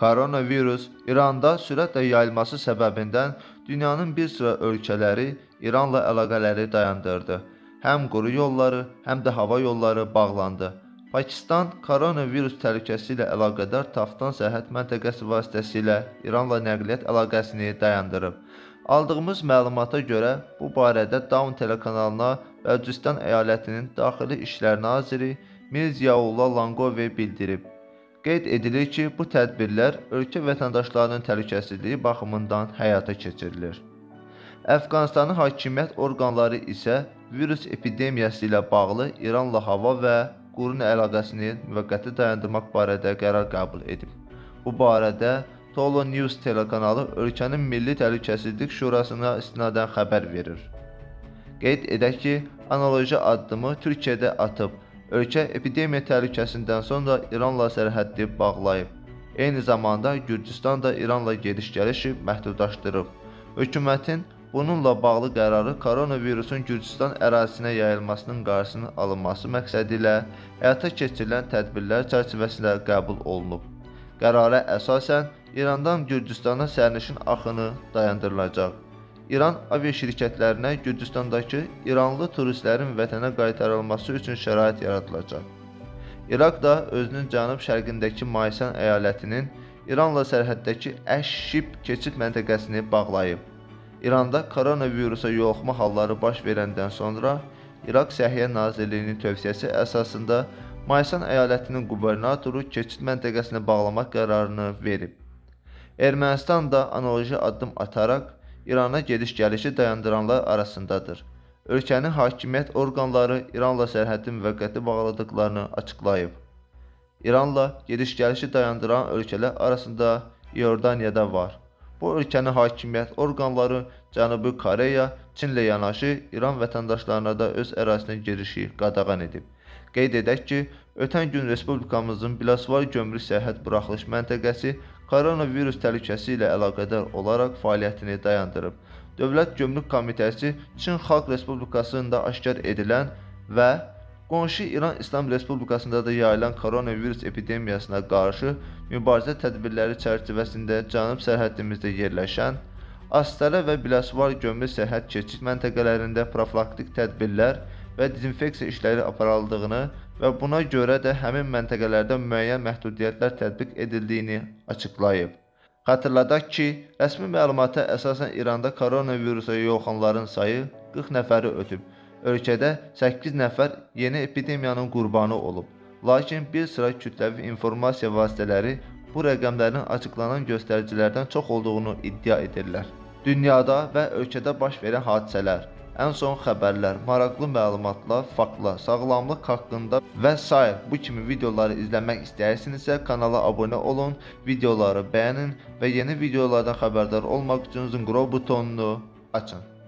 Koronavirus İranda sürətlə yayılması səbəbindən dünyanın bir sıra ölkələri İranla əlaqələri dayandırdı. Həm quru yolları, həm də hava yolları bağlandı. Pakistan koronavirus təhlükəsi ilə əlaqədar Taftan sərhəd məntəqəsi vasitəsilə İranla nəqliyyat əlaqəsini dayandırıb. Aldığımız məlumata görə bu barədə Dawn telekanalına Bəlücistan əyalətinin Daxili İşlər naziri Mirziyaullah Langovi bildirib. Qeyd edilir ki, bu tədbirlər ölkə vətəndaşlarının təhlükəsizliyi baxımından həyata keçirilir. Əfqanistanın hakimiyyət orqanları isə virus epidemiyası ilə bağlı İranla hava və qurun əlaqəsini müvəqqəti dayandırmaq barədə qərar qəbul edib. Bu barədə Tolo News telekanalı ölkənin Milli Təhlükəsizlik Şurasına istinadən xəbər verir. Qeyd edək ki, analoji addımı Türkiyədə atıb. Ölkə epidemiya təhlükəsindən sonra İranla sərhəddi bağlayıb. Eyni zamanda Gürcüstan da İranla gediş-gəlişi məhdudlaşdırıb. Hökumətin bununla bağlı qərarı koronavirusun Gürcüstan ərazisinə yayılmasının qarşısının alınması məqsədilə həyata keçirilən tədbirlər çərçivəsində qəbul olunub. Qərara əsasən İrandan Gürcüstana sərnişin axını dayandırılacaq. İran aviaşirkətlərinə Gürcüstandakı İranlı turistlərin vətənə qaytarılması üçün şərait yaradılacaq. İraq da özünün cənub-şərqindəki Maysan əyalətinin İranla sərhəddəki Əş-Şib keçid məntəqəsini bağlayıb. İranda koronavirusa yoluxma halları baş verəndən sonra İraq Səhiyyə Nazirliyinin tövsiyəsi əsasında Maysan əyalətinin qubernatoru keçid məntəqəsini bağlamaq qərarını verib. Ermənistan da analoji addım ataraq İrana gediş-gəlişi dayandıranlar arasındadır. Ölkənin hakimiyyət orqanları İranla sərhəddi müvəqqəti bağladıqlarını açıqlayıb. İranla gediş-gəlişi dayandıran ölkələr arasında İordaniyada var. Bu ölkənin hakimiyyət orqanları Cənubi Koreya, Çinlə yanaşı İran vətəndaşlarına da öz ərazisinə girişi qadağan edib. Qeyd edək ki, ötən gün Respublikamızın Biləsuvar gömrük sərhəd buraxılış məntəqəsi koronavirus təhlükəsi ilə əlaqədar olaraq fəaliyyətini dayandırıb. Dövlət Gömrük Komitəsi Çin Xalq Respublikasında aşkar edilən və qonşu İran İslam Respublikasında da yayılan koronavirus epidemiyasına qarşı mübarizə tədbirləri çərçivəsində cənub sərhədimizdə yerləşən Astara və Biləsuvar gömrük sərhəd keçid məntəqələrində profilaktik tədbirlər və dezinfeksiya işləri aparıldığını və buna görə də həmin məntəqələrdə müəyyən məhdudiyyətlər tətbiq edildiyini açıqlayıb. Xatırladaq ki, rəsmi məlumata əsasən İranda koronavirusa yoluxanların sayı 40 nəfəri ötüb. Ölkədə 8 nəfər yeni epidemiyanın qurbanı olub. Lakin bir sıra kütləvi informasiya vasitələri bu rəqəmlərin açıqlanan göstəricilərdən çox olduğunu iddia edirlər. Dünyada və ölkədə baş verən hadisələr ən son xəbərlər, maraqlı məlumatlar, faktlar, sağlamlıq haqqında və s. bu kimi videoları izləmək istəyirsinizsə kanala abunə olun, videoları bəyənin və yeni videolardan xəbərdar olmaq üçün zınqrov butonunu açın.